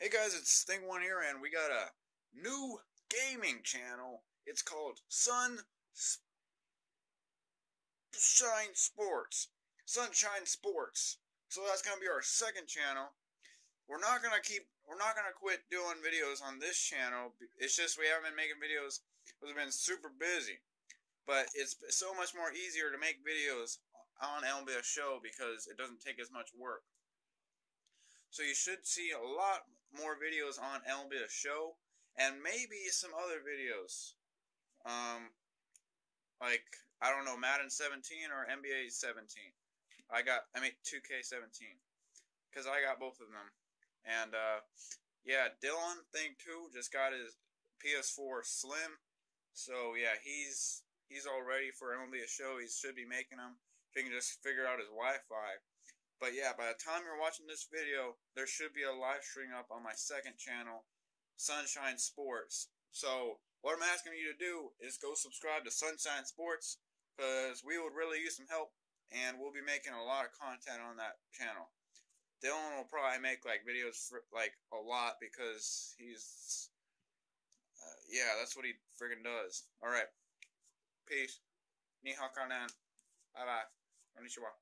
Hey guys, it's Thing One here, and we got a new gaming channel. It's called Sun Shine Sports. Sunshine Sports. So that's gonna be our second channel. We're not gonna keep. We're not gonna quit doing videos on this channel. It's just we haven't been making videos. We've been super busy. But it's so much more easier to make videos on MLB Show because it doesn't take as much work. So you should see a lot more videos on MLB Show and maybe some other videos. Um, like I don't know Madden 17 or NBA 17. I got I mean 2K 17 because I got both of them. And uh, yeah, Dylan Thing Two just got his PS4 Slim. So yeah, he's he's all ready for MLB Show. He should be making them. If he can just figure out his Wi-Fi. But yeah, by the time you're watching this video, there should be a live stream up on my second channel, Sunshine Sports. So, what I'm asking you to do is go subscribe to Sunshine Sports, because we would really use some help, and we'll be making a lot of content on that channel. Dylan will probably make, like, videos, for, like, a lot, because he's, uh, yeah, that's what he friggin' does. Alright, peace. Ni hao kanan. Bye-bye. Konnichiwa.